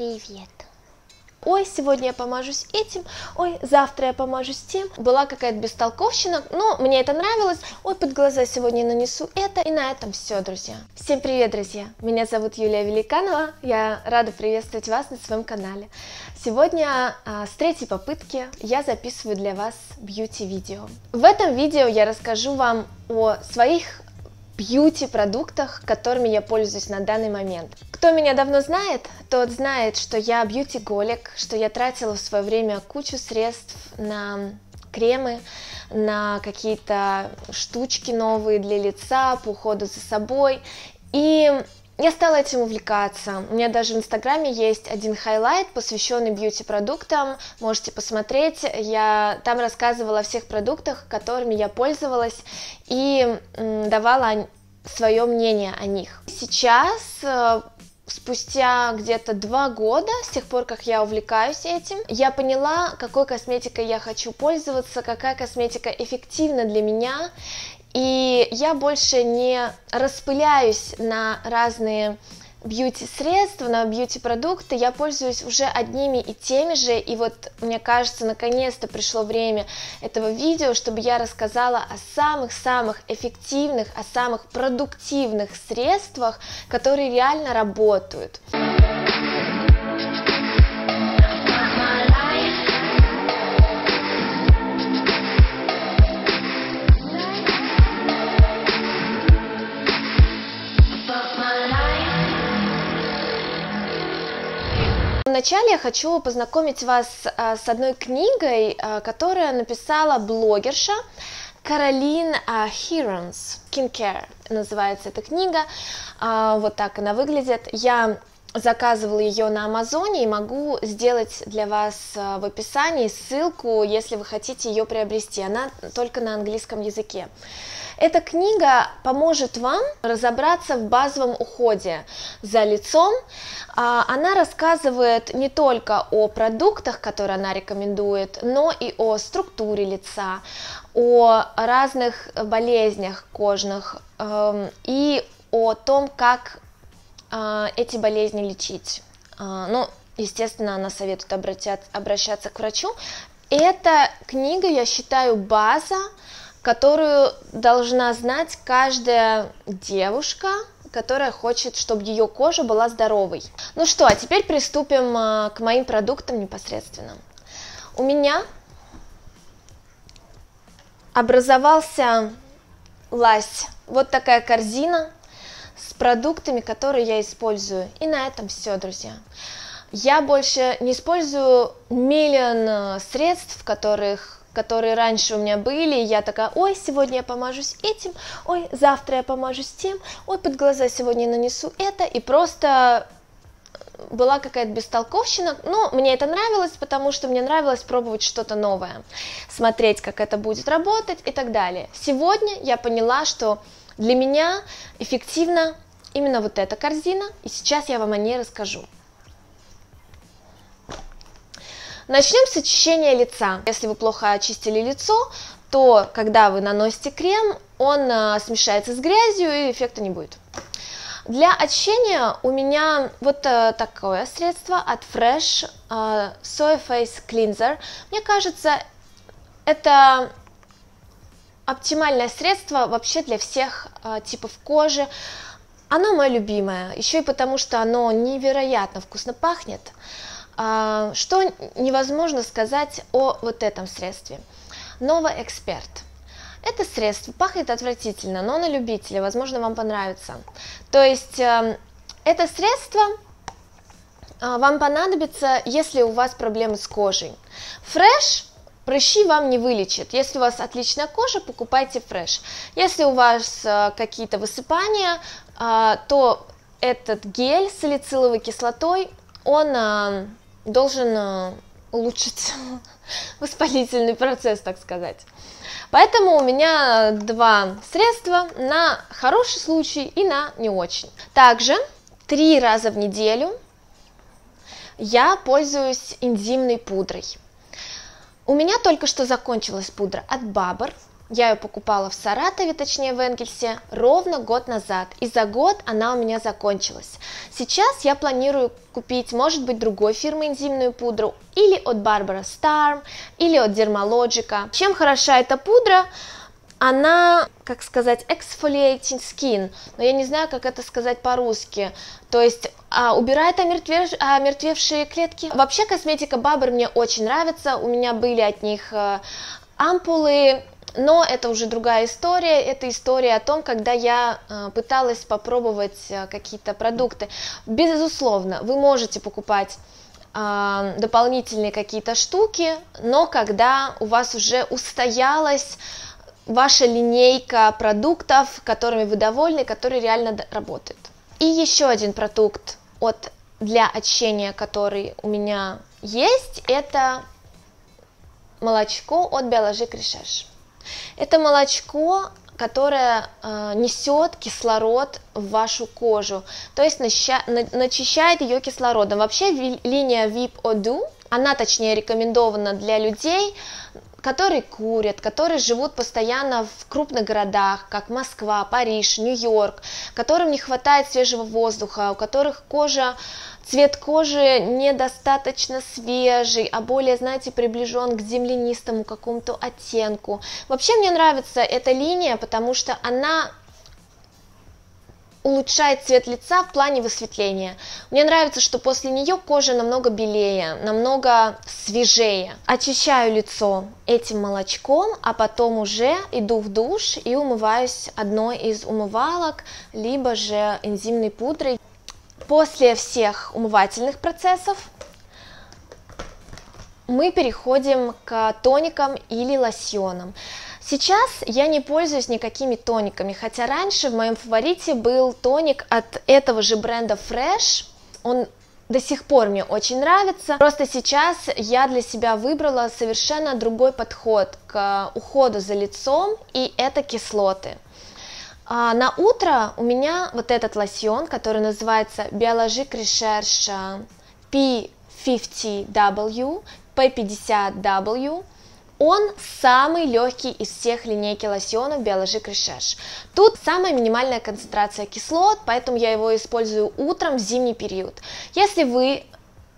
Привет. Ой, сегодня я помажусь этим, ой, завтра я помажусь тем. Была какая-то бестолковщина, но мне это нравилось. Ой, под глаза сегодня нанесу это. И на этом все, друзья. Всем привет, друзья. Меня зовут Юлия Великанова. Я рада приветствовать вас на своем канале. Сегодня а, с третьей попытки я записываю для вас бьюти-видео. В этом видео я расскажу вам о своих бьюти-продуктах, которыми я пользуюсь на данный момент. Кто меня давно знает, тот знает, что я бьюти-голик, что я тратила в свое время кучу средств на кремы, на какие-то штучки новые для лица, по уходу за собой. И я стала этим увлекаться. У меня даже в Инстаграме есть один highlight, посвященный beauty-продуктам. Можете посмотреть. Я там рассказывала о всех продуктах, которыми я пользовалась и давала свое мнение о них. Сейчас э, спустя где-то два года, с тех пор, как я увлекаюсь этим, я поняла, какой косметикой я хочу пользоваться, какая косметика эффективна для меня, и я больше не распыляюсь на разные бьюти-средства, на бьюти-продукты, я пользуюсь уже одними и теми же, и вот мне кажется, наконец-то пришло время этого видео, чтобы я рассказала о самых-самых эффективных, о самых продуктивных средствах, которые реально работают. Вначале я хочу познакомить вас а, с одной книгой, а, которую написала блогерша Каролин а, Хиронс. Skincare называется эта книга. Вот так она выглядит. Я заказывала ее на Амазоне и могу сделать для вас в описании ссылку, если вы хотите ее приобрести. Она только на английском языке. Эта книга поможет вам разобраться в базовом уходе за лицом. А, она рассказывает не только о продуктах, которые она рекомендует, но и о структуре лица, о разных болезнях кожных эм, и о том, как а, эти болезни лечить. А, ну, естественно, она советует обращаться к врачу. Эта книга, я считаю, база которую должна знать каждая девушка, которая хочет, чтобы ее кожа была здоровой. Ну что, а теперь приступим а, к моим продуктам непосредственно. У меня образовался лась, вот такая корзина с продуктами, которые я использую. И на этом все, друзья. Я больше не использую миллион а, средств, которых которые раньше у меня были, я такая, ой, сегодня я помажусь этим, ой, завтра я помажусь тем, ой, под глаза сегодня нанесу это, и просто была какая-то бестолковщина, но мне это нравилось, потому что мне нравилось пробовать что-то новое, смотреть, как это будет работать и так далее. Сегодня я поняла, что для меня эффективна именно вот эта корзина, и сейчас я вам о ней расскажу. Начнем с очищения лица. Если вы плохо очистили лицо, то когда вы наносите крем, он а, смешается с грязью и эффекта не будет. Для очищения у меня вот а, такое средство от Fresh а, Soy Face Cleanser. Мне кажется, это оптимальное средство вообще для всех а, типов кожи. Оно мое любимое, еще и потому, что оно невероятно вкусно пахнет. А, что невозможно сказать о вот этом средстве? Нова Эксперт. Это средство пахнет отвратительно, но на любителя, возможно, вам понравится. То есть эм, это средство а, вам понадобится, если у вас проблемы с кожей. Фреш прыщи вам не вылечит. Если у вас отличная кожа, покупайте фреш. Если у вас э, какие-то высыпания, э, то этот гель с салициловой кислотой, он э, должен э, улучшить воспалительный процесс, так сказать. Поэтому у меня два средства на хороший случай и на не очень. Также три раза в неделю я пользуюсь энзимной пудрой. У меня только что закончилась пудра от Бабр. Я ее покупала в Саратове, точнее в Энгельсе, ровно год назад, и за год она у меня закончилась. Сейчас я планирую купить, может быть, другой фирмы энзимную пудру, или от Barbara Star, или от Dermalogica. Чем хороша эта пудра? она, как сказать, exfoliating skin, но я не знаю, как это сказать по-русски, то есть а, убирает омертвев, омертвевшие клетки. Вообще косметика Бабр мне очень нравится, у меня были от них а, ампулы, но это уже другая история, это история о том, когда я э, пыталась попробовать э, какие-то продукты. Безусловно, вы можете покупать э, дополнительные какие-то штуки, но когда у вас уже устоялась ваша линейка продуктов, которыми вы довольны, которые реально работают. И еще один продукт от для очищения, который у меня есть, это молочко от Биоложик Решеш. Это молочко, которое э, несет кислород в вашу кожу, то есть наща, на, начищает ее кислородом. Вообще ви, линия VIP Odu, она точнее рекомендована для людей, которые курят, которые живут постоянно в крупных городах, как Москва, Париж, Нью-Йорк, которым не хватает свежего воздуха, у которых кожа цвет кожи недостаточно свежий, а более, знаете, приближен к землянистому какому-то оттенку. Вообще мне нравится эта линия, потому что она улучшает цвет лица в плане высветления. Мне нравится, что после нее кожа намного белее, намного свежее. Очищаю лицо этим молочком, а потом уже иду в душ и умываюсь одной из умывалок, либо же энзимной пудрой. После всех умывательных процессов мы переходим к тоникам или лосьонам. Сейчас я не пользуюсь никакими тониками, хотя раньше в моем фаворите был тоник от этого же бренда Fresh. Он до сих пор мне очень нравится. Просто сейчас я для себя выбрала совершенно другой подход к уходу за лицом, и это кислоты. А на утро у меня вот этот лосьон, который называется Biologique Recherche P50W, P50W, он самый легкий из всех линейки лосьонов Biologique Recherche. Тут самая минимальная концентрация кислот, поэтому я его использую утром в зимний период. Если вы а,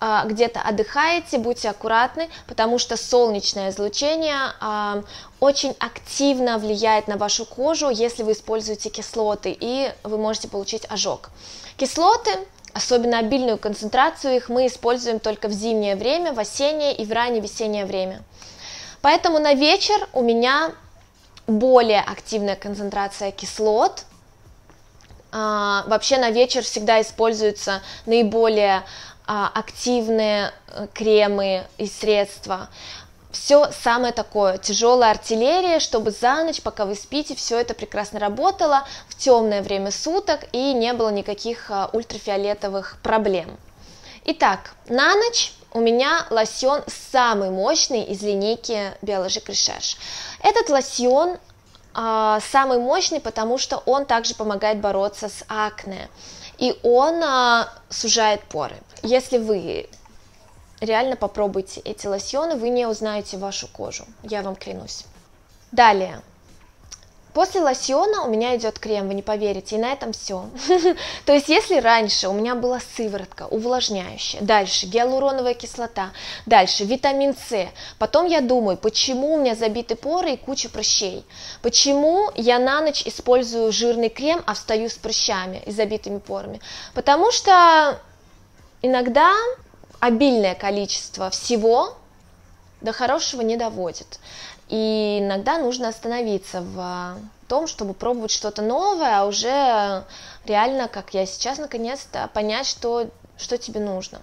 где-то отдыхаете, будьте аккуратны, потому что солнечное излучение а, очень активно влияет на вашу кожу, если вы используете кислоты, и вы можете получить ожог. Кислоты Особенно обильную концентрацию их мы используем только в зимнее время, в осеннее и в раннее весеннее время. Поэтому на вечер у меня более активная концентрация кислот. А, вообще на вечер всегда используются наиболее а, активные э, кремы и средства. Все самое такое, тяжелая артиллерия, чтобы за ночь, пока вы спите, все это прекрасно работало в темное время суток и не было никаких а, ультрафиолетовых проблем. Итак, на ночь у меня лосьон самый мощный из линейки Biologique Recherche. Этот лосьон а, самый мощный, потому что он также помогает бороться с акне и он а, сужает поры. Если вы реально попробуйте эти лосьоны, вы не узнаете вашу кожу, я вам клянусь. Далее, После лосьона у меня идет крем, вы не поверите, и на этом все. То есть, если раньше у меня была сыворотка увлажняющая, дальше гиалуроновая кислота, дальше витамин С, потом я думаю, почему у меня забиты поры и куча прыщей, почему я на ночь использую жирный крем, а встаю с прыщами и забитыми порами, потому что иногда обильное количество всего до хорошего не доводит. И иногда нужно остановиться в том, чтобы пробовать что-то новое, а уже реально, как я сейчас, наконец-то понять, что, что тебе нужно.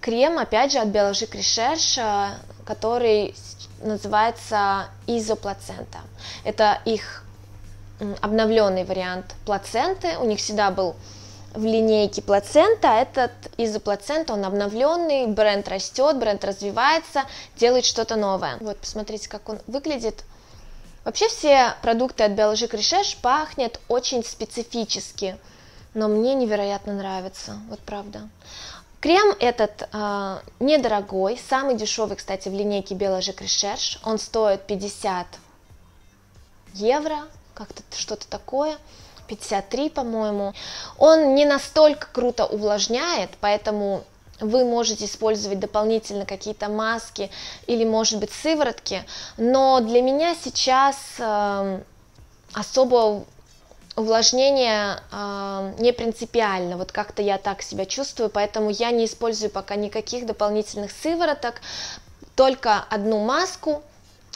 Крем, опять же, от Biologique Recherche, который называется изоплацента. Это их обновленный вариант плаценты. У них всегда был в линейке плацента. Этот изоплацента, он обновленный, бренд растет, бренд развивается, делает что-то новое. Вот, посмотрите, как он выглядит. Вообще все продукты от Biologic Recherche пахнет очень специфически, но мне невероятно нравится, вот правда. Крем этот э, недорогой, самый дешевый, кстати, в линейке Biologic Recherche, он стоит 50 евро, как-то что-то такое. 53, по-моему. Он не настолько круто увлажняет, поэтому вы можете использовать дополнительно какие-то маски или, может быть, сыворотки, но для меня сейчас э, особо увлажнение э, не принципиально, вот как-то я так себя чувствую, поэтому я не использую пока никаких дополнительных сывороток, только одну маску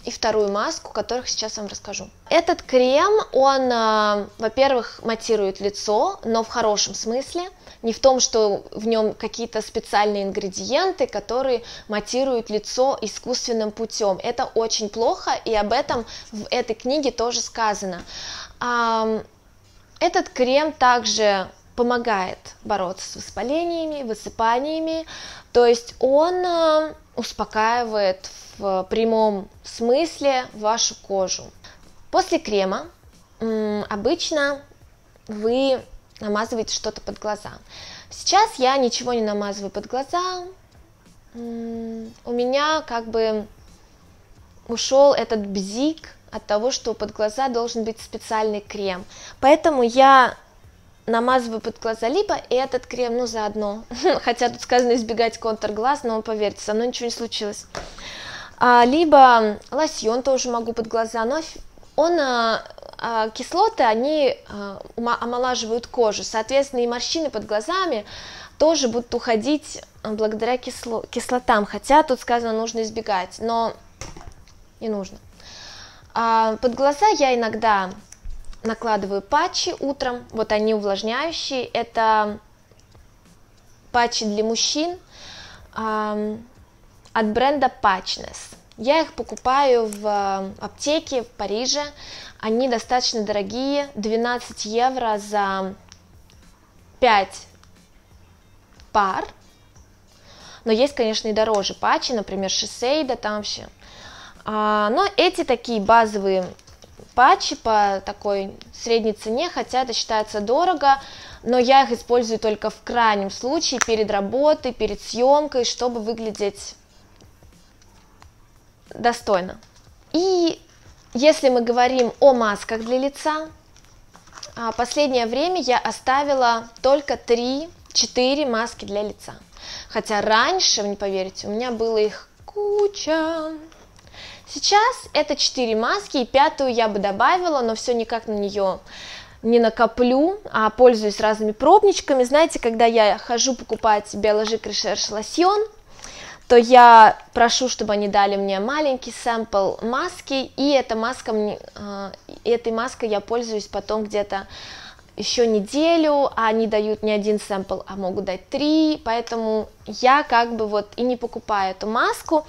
и вторую маску, которых сейчас вам расскажу. Этот крем, он, э, во-первых, матирует лицо, но в хорошем смысле, не в том, что в нем какие-то специальные ингредиенты, которые матируют лицо искусственным путем. Это очень плохо, и об этом в этой книге тоже сказано. Этот крем также помогает бороться с воспалениями, высыпаниями, то есть он э, успокаивает в прямом смысле вашу кожу. После крема обычно вы намазываете что-то под глаза. Сейчас я ничего не намазываю под глаза. У меня как бы ушел этот бзик от того, что под глаза должен быть специальный крем. Поэтому я намазываю под глаза либо этот крем, ну заодно, хотя тут сказано избегать контур глаз, но поверьте, со мной ничего не случилось. А, либо лосьон тоже могу под глаза, но он а, а, кислоты, они а, омолаживают кожу, соответственно, и морщины под глазами тоже будут уходить благодаря кисло, кислотам, хотя тут сказано нужно избегать, но не нужно. А, под глаза я иногда накладываю патчи утром, вот они увлажняющие, это патчи для мужчин от бренда Patchness. Я их покупаю в э, аптеке в Париже. Они достаточно дорогие, 12 евро за 5 пар. Но есть, конечно, и дороже патчи, например, Шисейда, там все. А, но эти такие базовые патчи по такой средней цене, хотя это считается дорого, но я их использую только в крайнем случае, перед работой, перед съемкой, чтобы выглядеть достойно. И если мы говорим о масках для лица, а, последнее время я оставила только 3-4 маски для лица. Хотя раньше, вы не поверите, у меня было их куча. Сейчас это 4 маски, и пятую я бы добавила, но все никак на нее не накоплю, а пользуюсь разными пробничками. Знаете, когда я хожу покупать Биологик Recherche лосьон, то я прошу, чтобы они дали мне маленький сэмпл маски, и эта маска, э, этой маской я пользуюсь потом где-то еще неделю, а они дают не один сэмпл, а могут дать три, поэтому я как бы вот и не покупаю эту маску.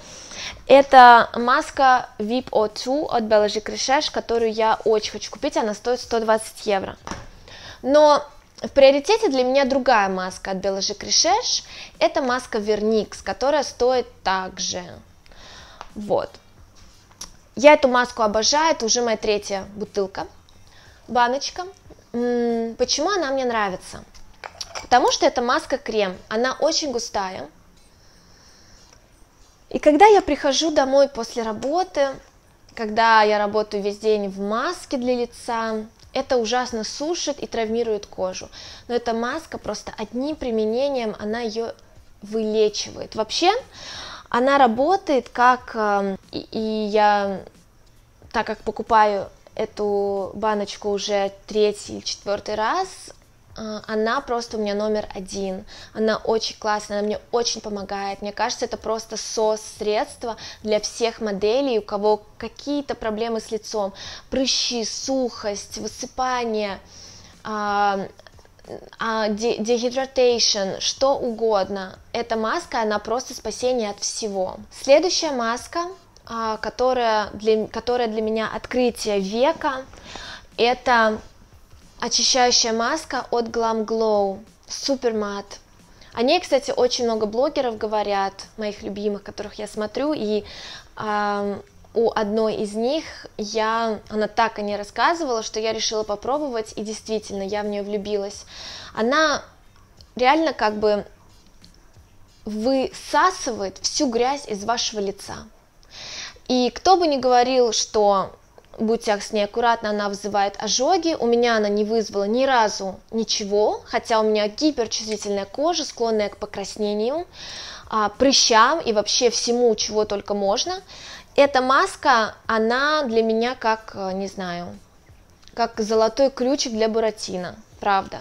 Это маска VIP O2 от Biologic Recherche, которую я очень хочу купить, она стоит 120 евро. Но в приоритете для меня другая маска от Беложи Кришеш. Это маска Верникс, которая стоит также. Вот. Я эту маску обожаю, это уже моя третья бутылка, баночка. Почему она мне нравится? Потому что это маска крем, она очень густая. И когда я прихожу домой после работы, когда я работаю весь день в маске для лица, это ужасно сушит и травмирует кожу. Но эта маска просто одним применением, она ее вылечивает. Вообще, она работает как, эм, и, и я, так как покупаю эту баночку уже третий или четвертый раз, а, она просто у меня номер один. Она очень классная, она мне очень помогает. Мне кажется, это просто сос-средство для всех моделей, у кого какие-то проблемы с лицом. Прыщи, сухость, высыпание, а, а, dehydration, что угодно. Эта маска, она просто спасение от всего. Следующая маска, которая для, которая для меня открытие века, это очищающая маска от Glam Glow, супер мат. О ней, кстати, очень много блогеров говорят, моих любимых, которых я смотрю, и э, у одной из них я, она так о ней рассказывала, что я решила попробовать, и действительно, я в нее влюбилась. Она реально как бы высасывает всю грязь из вашего лица. И кто бы ни говорил, что будьте с ней аккуратны, она вызывает ожоги. У меня она не вызвала ни разу ничего, хотя у меня гиперчувствительная кожа, склонная к покраснению, а, прыщам и вообще всему, чего только можно. Эта маска, она для меня как, э, не знаю, как золотой ключик для Буратино, правда.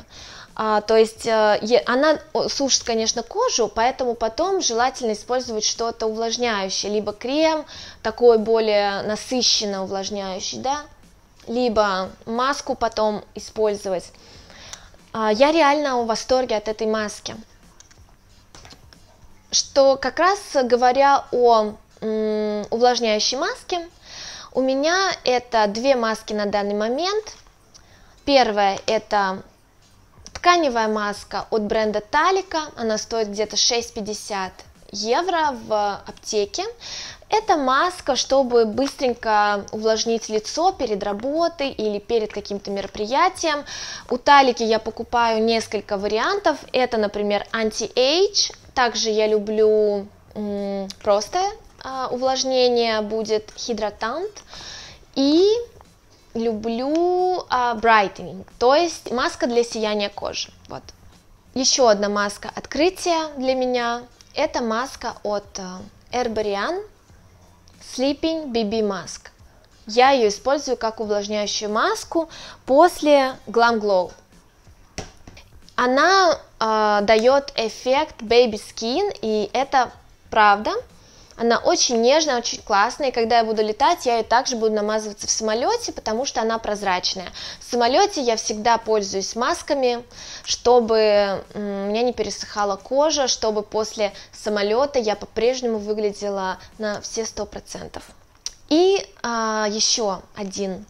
А, то есть э, она сушит, конечно, кожу, поэтому потом желательно использовать что-то увлажняющее, либо крем такой более насыщенно увлажняющий, да, либо маску потом использовать. А, я реально в восторге от этой маски. Что как раз говоря о м, увлажняющей маске, у меня это две маски на данный момент. Первая это Тканевая маска от бренда Талика, она стоит где-то 6,50 евро в аптеке. Это маска, чтобы быстренько увлажнить лицо перед работой или перед каким-то мероприятием. У Талики я покупаю несколько вариантов. Это, например, Anti-Age. Также я люблю м, простое а, увлажнение, будет Хидратант. И люблю а, brightening, то есть маска для сияния кожи. Вот. Еще одна маска открытия для меня. Это маска от uh, Herbarian Sleeping BB Mask. Я ее использую как увлажняющую маску после Glam Glow. Она э, дает эффект baby skin, и это правда. Она очень нежная, очень классная, и когда я буду летать, я ее также буду намазываться в самолете, потому что она прозрачная. В самолете я всегда пользуюсь масками, чтобы у меня не пересыхала кожа, чтобы после самолета я по-прежнему выглядела на все сто процентов. И а, еще один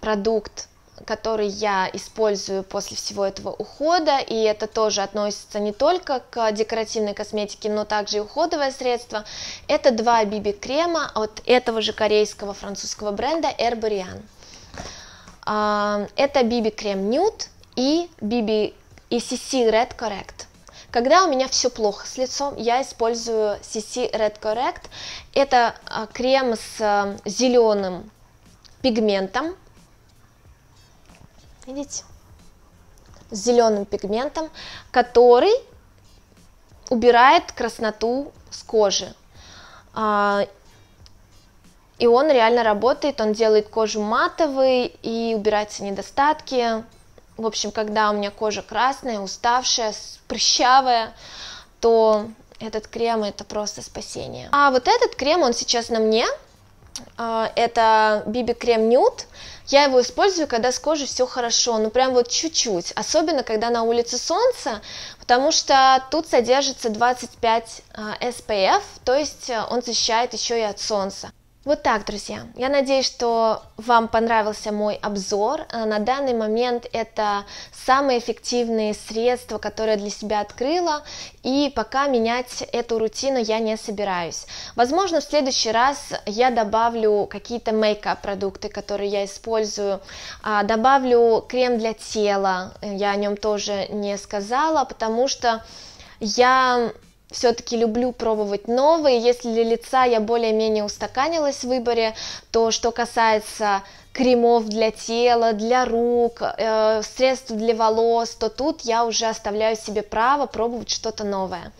продукт который я использую после всего этого ухода, и это тоже относится не только к декоративной косметике, но также и уходовое средство. Это два BB крема от этого же корейского французского бренда Herbarian. А, это BB крем Nude и BB и CC Red Correct. Когда у меня все плохо с лицом, я использую CC Red Correct. Это а, крем с а, зеленым пигментом, видите, с зеленым пигментом, который убирает красноту с кожи. А, и он реально работает, он делает кожу матовой и убирает все недостатки. В общем, когда у меня кожа красная, уставшая, прыщавая, то этот крем это просто спасение. А вот этот крем, он сейчас на мне, это BB крем Nude. Я его использую, когда с кожей все хорошо, ну прям вот чуть-чуть, особенно когда на улице солнце, потому что тут содержится 25 SPF, а, то есть э, он защищает еще и от солнца. Вот так, друзья. Я надеюсь, что вам понравился мой обзор. Э, на данный момент это самые эффективные средства, которые для себя открыла, и пока менять эту рутину я не собираюсь. Возможно, в следующий раз я добавлю какие-то мейкап продукты, которые я использую, а, добавлю крем для тела, я о нем тоже не сказала, потому что я все-таки люблю пробовать новые. Если для лица я более-менее устаканилась в выборе, то что касается кремов для тела, для рук, э, средств для волос, то тут я уже оставляю себе право пробовать что-то новое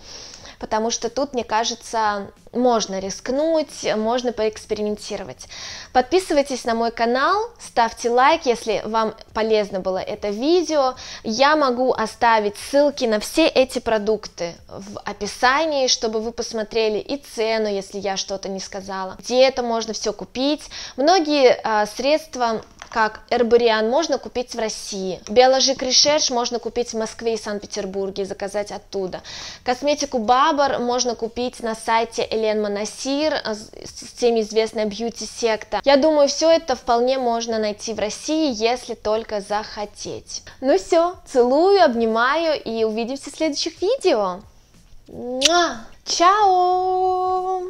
потому что тут, мне кажется, можно рискнуть, можно поэкспериментировать. Подписывайтесь на мой канал, ставьте лайк, если вам полезно было это видео. Я могу оставить ссылки на все эти продукты в описании, чтобы вы посмотрели и цену, если я что-то не сказала, где это можно все купить. Многие а, средства как Эрбариан можно купить в России. Биоложик Решерш можно купить в Москве и Санкт-Петербурге, заказать оттуда. Косметику Бабар можно купить на сайте Элен Монасир, э, с теми известная бьюти-секта. Я думаю, все это вполне можно найти в России, если только захотеть. Ну все, целую, обнимаю и увидимся в следующих видео. Чао!